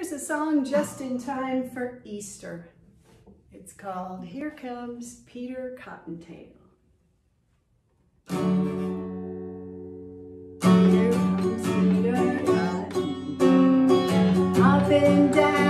Here's a song just in time for Easter. It's called Here Comes Peter Cottontail. Here comes Peter Cottontail, up and down.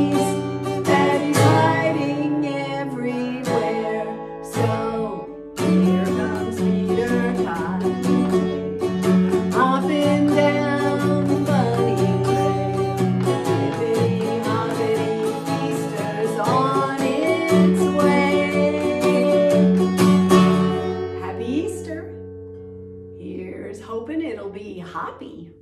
hoping it'll be hoppy.